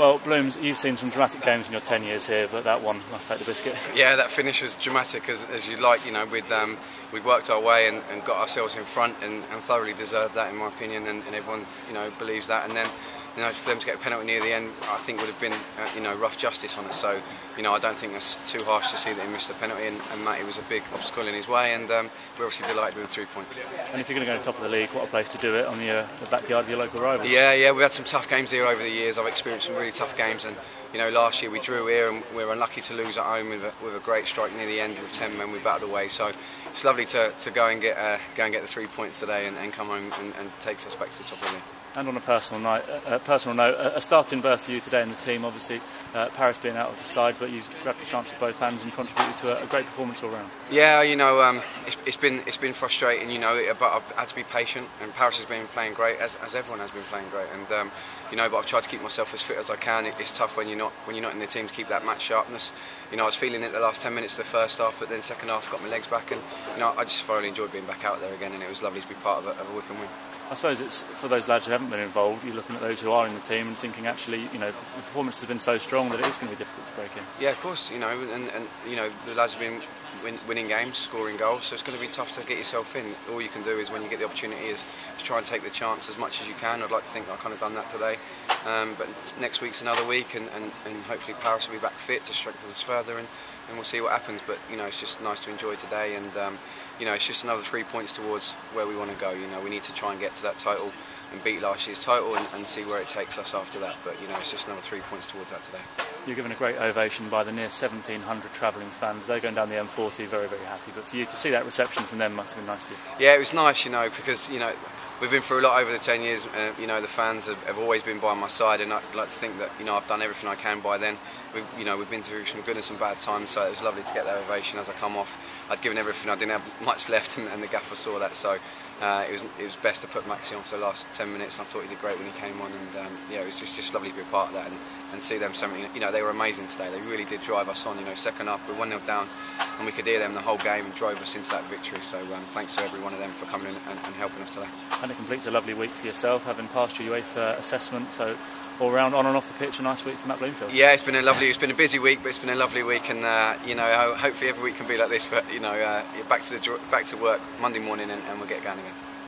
Well, Blooms, you've seen some dramatic games in your 10 years here, but that one must take the biscuit. Yeah, that finish was dramatic as, as you like. You know, we'd um, we'd worked our way and, and got ourselves in front and, and thoroughly deserved that, in my opinion. And, and everyone, you know, believes that. And then you know, for them to get a penalty near the end, I think would have been, uh, you know, rough justice on it. So, you know, I don't think that's too harsh to see that he missed the penalty, and, and Matty was a big obstacle in his way, and um, we're obviously delighted with the three points. And if you're going to go to the top of the league, what a place to do it on the, uh, the backyard of your local rivals. Yeah, yeah, we've had some tough games here over the years. I've experienced some really tough games, and you know, last year we drew here, and we were unlucky to lose at home with a, with a great strike near the end with ten men. We battled away, so it's lovely to, to go and get uh, go and get the three points today, and, and come home and, and takes us back to the top of the league. And on a personal note, uh, personal note, a starting berth for you today in the team. Obviously, uh, Paris being out of the side, but you've grabbed the chance with both hands and contributed to a, a great performance all round. Yeah, you know, um, it's, it's been it's been frustrating, you know, but I've had to be patient. And Paris has been playing great, as, as everyone has been playing great. And um, you know, but I've tried to keep myself as fit as I can. It, it's tough when you're not when you're not in the team to keep that match sharpness. You know, I was feeling it the last 10 minutes of the first half, but then second half got my legs back, and you know, I just thoroughly enjoyed being back out there again, and it was lovely to be part of a, of a Wycombe win. I suppose it's for those lads who haven't been involved. You're looking at those who are in the team and thinking, actually, you know, the performance has been so strong that it is going to be difficult to break in. Yeah, of course. You know, and, and you know the lads have been win, winning games, scoring goals, so it's going to be tough to get yourself in. All you can do is when you get the opportunity is to try and take the chance as much as you can. I'd like to think I've kind of done that today. Um, but next week's another week, and, and, and hopefully Paris will be back fit to strengthen us further, and, and we'll see what happens. But you know, it's just nice to enjoy today, and um, you know, it's just another three points towards where we want to go. You know, we need to try and get to that title and beat last year's title and, and, see where it takes us after that. But you know, it's just another three points towards that today. You're given a great ovation by the near 1,700 travelling fans. They're going down the M40, very, very happy. But for you to see that reception from them must have been nice for you. Yeah, it was nice, you know, because you know we've been through a lot over the 10 years. Uh, you know, the fans have, have, always been by my side, and I'd like to think that you know I've done everything I can by then. We've, you know, we've been through some good and some bad times, so it was lovely to get that ovation as I come off. I'd given everything, I didn't have much left, and, and the gaffer saw that, so uh, it was it was best to put Maxi on for the last 10 minutes, and I thought he did great when he came on, and um, yeah, it was just, just lovely to be a part of that and, and see them. You know, they were amazing today. They really did drive us on. You know, second half we were one 0 down, and we could hear them the whole game and drove us into that victory. So um, thanks to every one of them for coming in and, and helping us today. And it completes a lovely week for yourself, having passed your UEFA assessment. So all round, on and off the pitch, a nice week for Matt Bloomfield. Yeah, it's been a lovely, it's been a busy week, but it's been a lovely week, and uh, you know, hopefully every week can be like this. But you know, uh, back to the back to work Monday morning, and, and we'll get going again.